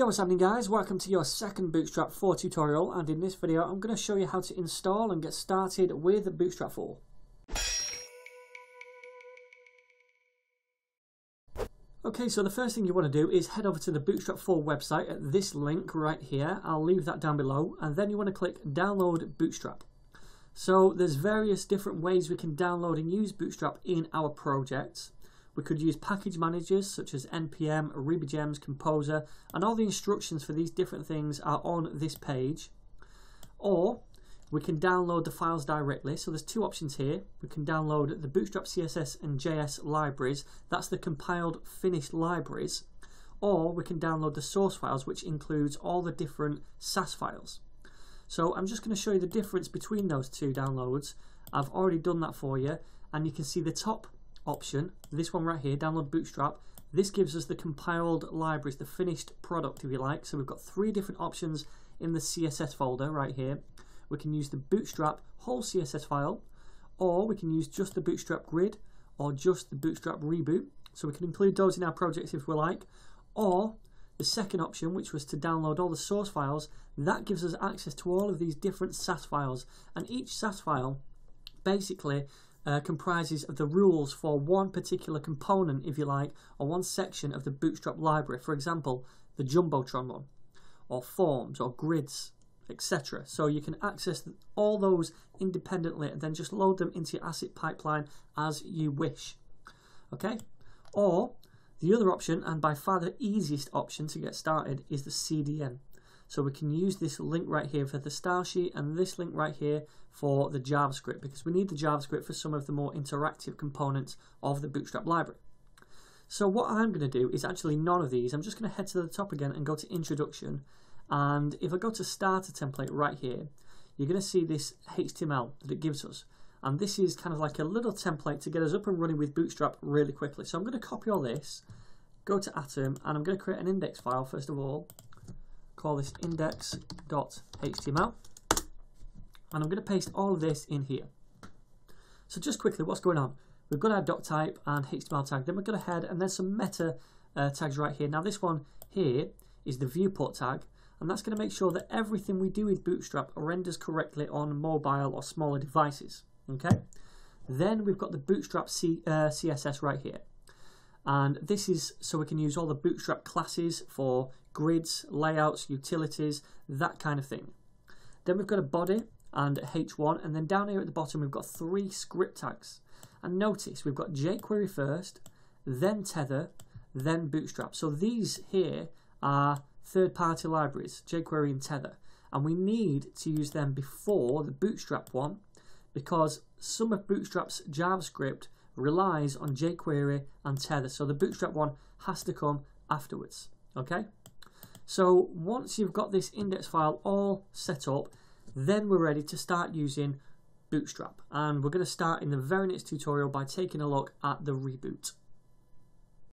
Yo, what's happening guys? Welcome to your second Bootstrap 4 tutorial and in this video I'm going to show you how to install and get started with Bootstrap 4. Okay, so the first thing you want to do is head over to the Bootstrap 4 website at this link right here. I'll leave that down below and then you want to click download Bootstrap. So there's various different ways we can download and use Bootstrap in our projects. We could use package managers such as NPM, RubyGems, Composer, and all the instructions for these different things are on this page. Or we can download the files directly. So there's two options here. We can download the Bootstrap CSS and JS libraries. That's the compiled finished libraries. Or we can download the source files, which includes all the different Sass files. So I'm just going to show you the difference between those two downloads. I've already done that for you. And you can see the top option, this one right here, download Bootstrap, this gives us the compiled libraries, the finished product if you like. So we've got three different options in the CSS folder right here. We can use the Bootstrap whole CSS file, or we can use just the Bootstrap grid, or just the Bootstrap reboot. So we can include those in our projects if we like. Or the second option, which was to download all the source files, that gives us access to all of these different Sass files. And each Sass file basically uh, comprises of the rules for one particular component, if you like, or one section of the Bootstrap library. For example, the Jumbotron one, or forms, or grids, etc. So you can access all those independently and then just load them into your asset pipeline as you wish. Okay? Or the other option, and by far the easiest option to get started, is the CDN. So we can use this link right here for the style sheet and this link right here for the JavaScript because we need the JavaScript for some of the more interactive components of the Bootstrap library. So what I'm going to do is actually none of these. I'm just going to head to the top again and go to Introduction. And if I go to Starter Template right here, you're going to see this HTML that it gives us. And this is kind of like a little template to get us up and running with Bootstrap really quickly. So I'm going to copy all this, go to Atom, and I'm going to create an index file first of all call this index.html and I'm going to paste all of this in here. So just quickly, what's going on? We've got our doc type and HTML tag, then we're going to head and then some meta uh, tags right here. Now this one here is the viewport tag and that's going to make sure that everything we do with Bootstrap renders correctly on mobile or smaller devices. Okay. Then we've got the Bootstrap C, uh, CSS right here. And this is so we can use all the Bootstrap classes for grids, layouts, utilities, that kind of thing. Then we've got a body and a h1, and then down here at the bottom we've got three script tags. And notice we've got jQuery first, then Tether, then Bootstrap. So these here are third-party libraries, jQuery and Tether. And we need to use them before the Bootstrap one because some of Bootstrap's JavaScript relies on jQuery and Tether. So the Bootstrap one has to come afterwards. Okay? So once you've got this index file all set up, then we're ready to start using Bootstrap. And we're going to start in the very next tutorial by taking a look at the reboot.